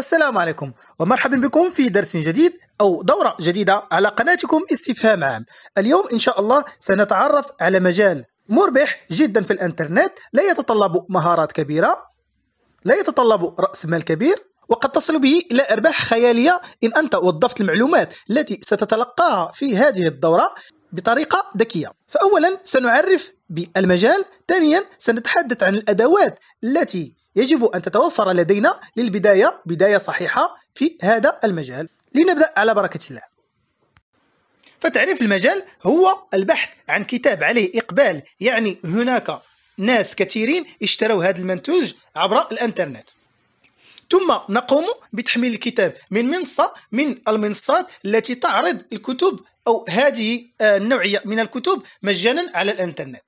السلام عليكم ومرحبا بكم في درس جديد أو دورة جديدة على قناتكم استفهام عام. اليوم إن شاء الله سنتعرف على مجال مربح جدا في الإنترنت. لا يتطلب مهارات كبيرة لا يتطلب رأس مال كبير وقد تصل به إلى أرباح خيالية إن أنت وظفت المعلومات التي ستتلقاها في هذه الدورة بطريقة ذكية. فأولا سنعرف بالمجال ثانيا سنتحدث عن الأدوات التي يجب أن تتوفر لدينا للبداية بداية صحيحة في هذا المجال. لنبدأ على بركة الله. فتعريف المجال هو البحث عن كتاب عليه إقبال. يعني هناك ناس كثيرين اشتروا هذا المنتوج عبر الإنترنت. ثم نقوم بتحميل الكتاب من منصة من المنصات التي تعرض الكتب أو هذه النوعية من الكتب مجانا على الإنترنت.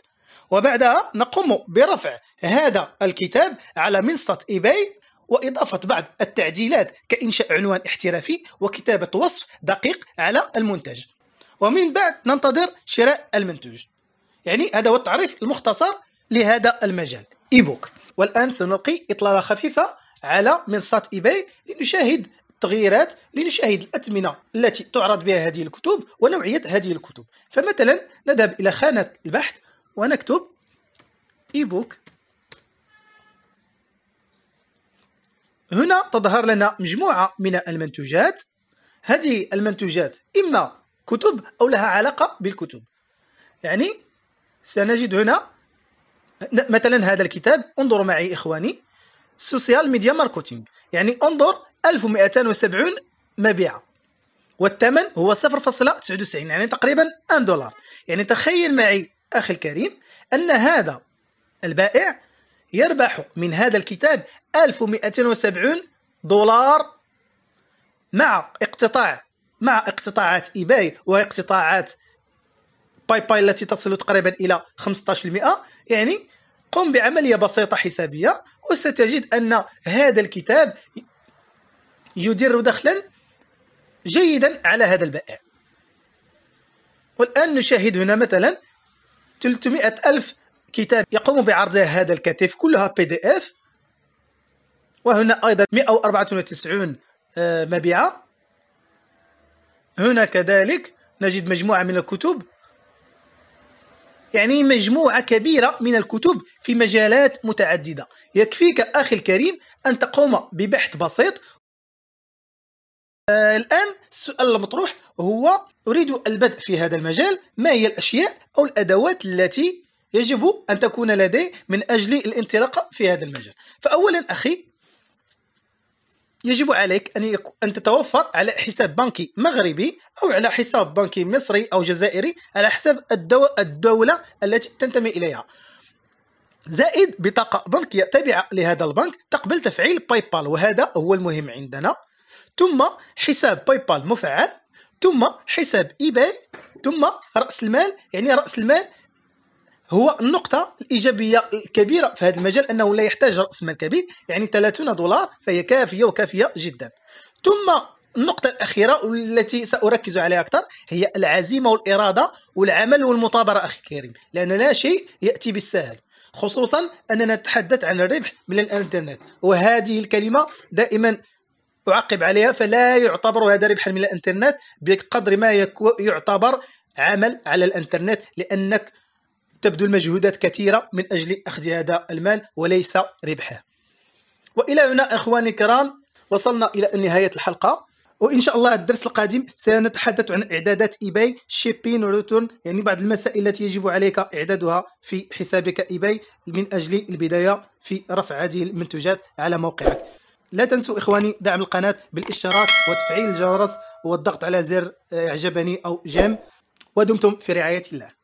وبعدها نقوم برفع هذا الكتاب على منصة eBay وإضافة بعض التعديلات كإنشاء عنوان احترافي وكتابة وصف دقيق على المنتج. ومن بعد ننتظر شراء المنتوج يعني هذا هو التعريف المختصر لهذا المجال. ebook. والآن سنلقي إطلالة خفيفة على منصة eBay لنشاهد التغييرات لنشاهد الأثمنة التي تعرض بها هذه الكتب ونوعية هذه الكتب. فمثلا نذهب إلى خانة البحث ونكتب ebook هنا تظهر لنا مجموعة من المنتوجات. هذه المنتوجات إما كتب أو لها علاقة بالكتب. يعني سنجد هنا. مثلا هذا الكتاب انظروا معي إخواني. social media marketing يعني انظر 1270 مبيعة والثمن هو 0.99 يعني تقريبا 1 دولار. يعني تخيل معي أخي الكريم أن هذا البائع يربح من هذا الكتاب 1270 دولار مع اقتطاع مع اقتطاعات eBay واقتطاعات PayPal التي تصل تقريبا إلى 15% يعني قم بعملية بسيطة حسابية وستجد أن هذا الكتاب يدر دخلا جيدا على هذا البائع. والآن نشاهد هنا مثلا 300 ألف كتاب يقوم بعرض هذا الكتف كلها بي دي اف وهنا أيضا 194 آه، مبيعة هنا كذلك نجد مجموعة من الكتب. يعني مجموعة كبيرة من الكتب في مجالات متعددة. يكفيك أخي الكريم أن تقوم ببحث بسيط آه الآن السؤال المطروح هو أريد البدء في هذا المجال ما هي الأشياء أو الأدوات التي يجب أن تكون لدي من أجل الانطلاق في هذا المجال؟ فأولا أخي يجب عليك أن, أن تتوفر على حساب بنكي مغربي أو على حساب بنكي مصري أو جزائري على حساب الدو الدولة التي تنتمي إليها. زائد بطاقة بنكية تابعة لهذا البنك تقبل تفعيل PayPal وهذا هو المهم عندنا. ثم حساب PayPal مفعل ثم حساب eBay ثم رأس المال يعني رأس المال هو النقطة الإيجابية الكبيرة في هذا المجال أنه لا يحتاج رأس مال كبير يعني 30 دولار فهي كافية وكافية جدا. ثم النقطة الأخيرة والتي سأركز عليها أكثر هي العزيمة والإرادة والعمل والمثابرة أخي الكريم لأن لا شيء يأتي بالسهل خصوصا أننا نتحدث عن الربح من الإنترنت وهذه الكلمة دائما أعقب عليها فلا يعتبر هذا ربحا من الإنترنت بقدر ما يعتبر عمل على الإنترنت لأنك تبذل مجهودات كثيرة من أجل أخذ هذا المال وليس ربحه. وإلى هنا إخواني الكرام وصلنا إلى نهاية الحلقة. وإن شاء الله الدرس القادم سنتحدث عن إعدادات إيباي shipping و return يعني بعض المسائل التي يجب عليك إعدادها في حسابك إيباي من أجل البداية في رفع هذه المنتوجات على موقعك. لا تنسوا إخواني دعم القناة بالاشتراك وتفعيل الجرس والضغط على زر إعجبني أو جيم ودمتم في رعاية الله.